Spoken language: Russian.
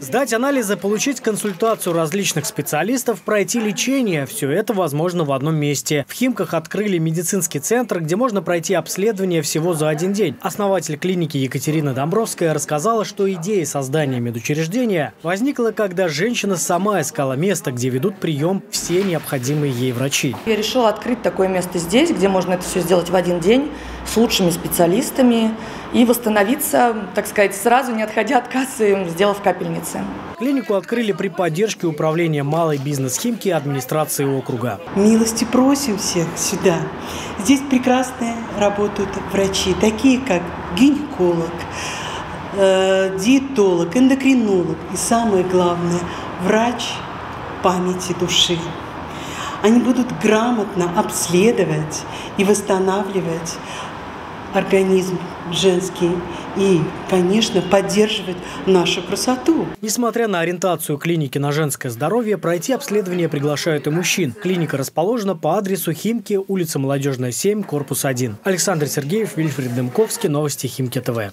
Сдать анализы, получить консультацию различных специалистов, пройти лечение – все это возможно в одном месте. В Химках открыли медицинский центр, где можно пройти обследование всего за один день. Основатель клиники Екатерина Домбровская рассказала, что идея создания медучреждения возникла, когда женщина сама искала место, где ведут прием все необходимые ей врачи. Я решила открыть такое место здесь, где можно это все сделать в один день с лучшими специалистами и восстановиться, так сказать, сразу не отходя от кассы, сделав капельницы. Клинику открыли при поддержке управления малой бизнес-химки администрации округа. Милости просим всех сюда. Здесь прекрасные работают врачи, такие как гинеколог, э, диетолог, эндокринолог и самое главное – врач памяти души. Они будут грамотно обследовать и восстанавливать организм женский и, конечно, поддерживать нашу красоту. Несмотря на ориентацию клиники на женское здоровье, пройти обследование приглашают и мужчин. Клиника расположена по адресу Химки, улица Молодежная, 7, корпус 1. Александр Сергеев, Вильфред Дымковский, новости Химки ТВ.